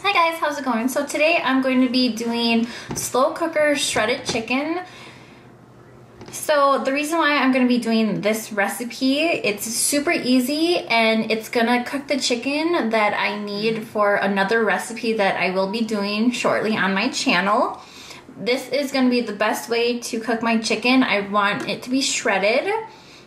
Hi guys, how's it going? So today I'm going to be doing slow cooker shredded chicken. So the reason why I'm going to be doing this recipe, it's super easy and it's going to cook the chicken that I need for another recipe that I will be doing shortly on my channel. This is going to be the best way to cook my chicken. I want it to be shredded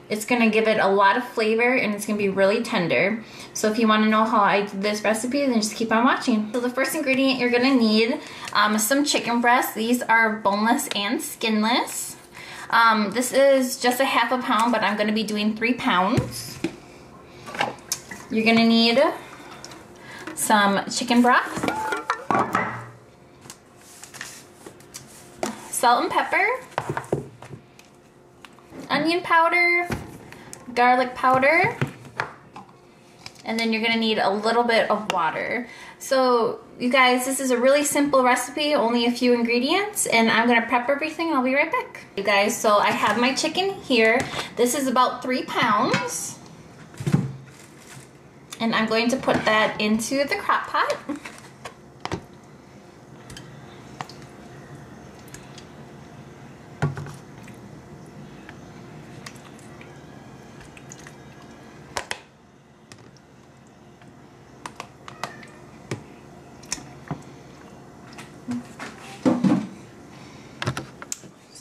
it's gonna give it a lot of flavor and it's gonna be really tender. So if you wanna know how I do this recipe, then just keep on watching. So the first ingredient you're gonna need um, some chicken breasts. These are boneless and skinless. Um, this is just a half a pound, but I'm gonna be doing three pounds. You're gonna need some chicken broth, salt and pepper, onion powder, garlic powder, and then you're gonna need a little bit of water. So you guys, this is a really simple recipe, only a few ingredients, and I'm gonna prep everything I'll be right back. You guys, so I have my chicken here. This is about three pounds. And I'm going to put that into the crock pot.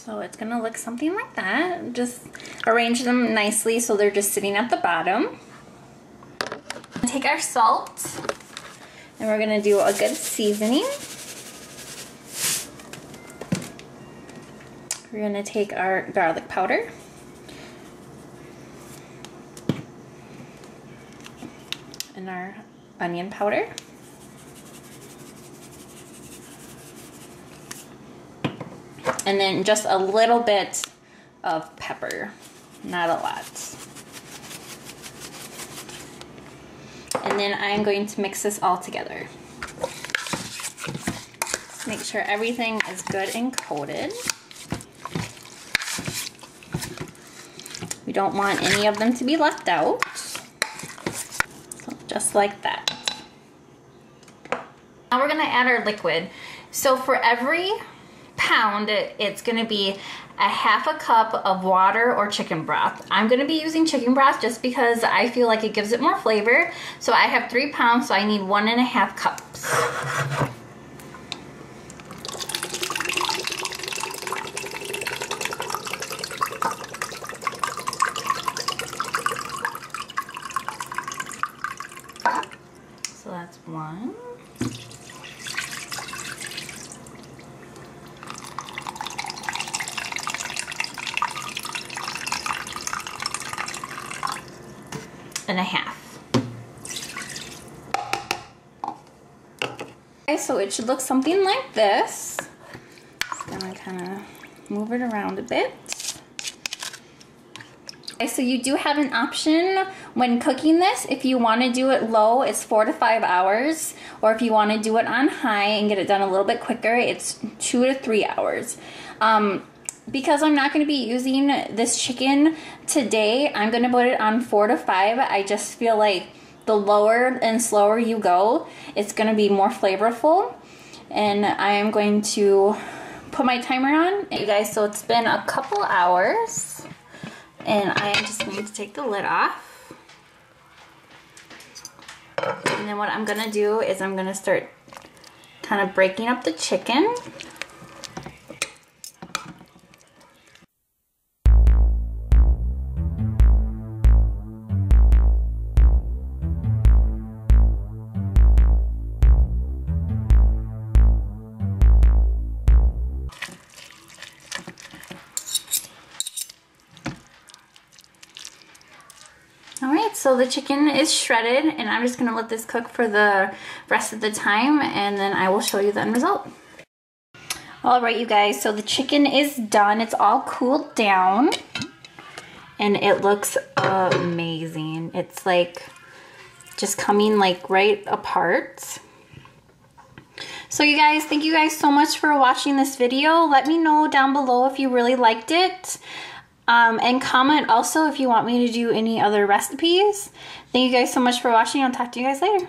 So it's gonna look something like that. Just arrange them nicely so they're just sitting at the bottom. Take our salt and we're gonna do a good seasoning. We're gonna take our garlic powder. And our onion powder. And then just a little bit of pepper, not a lot. And then I'm going to mix this all together. Make sure everything is good and coated. We don't want any of them to be left out. So just like that. Now we're gonna add our liquid. So for every pound, it's gonna be a half a cup of water or chicken broth. I'm gonna be using chicken broth just because I feel like it gives it more flavor. So I have three pounds, so I need one and a half cups. So that's one. And a half. Okay, so it should look something like this. Just gonna kind of move it around a bit. Okay, so you do have an option when cooking this. If you want to do it low, it's four to five hours. Or if you want to do it on high and get it done a little bit quicker, it's two to three hours. Um, because I'm not going to be using this chicken today, I'm going to put it on 4 to 5. I just feel like the lower and slower you go, it's going to be more flavorful. And I am going to put my timer on. You guys, so it's been a couple hours. And I am just going to take the lid off. And then what I'm going to do is I'm going to start kind of breaking up the chicken. So the chicken is shredded and I'm just going to let this cook for the rest of the time and then I will show you the end result. Alright you guys, so the chicken is done. It's all cooled down and it looks amazing. It's like just coming like right apart. So you guys, thank you guys so much for watching this video. Let me know down below if you really liked it. Um, and comment also if you want me to do any other recipes. Thank you guys so much for watching. I'll talk to you guys later.